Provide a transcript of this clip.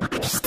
Network.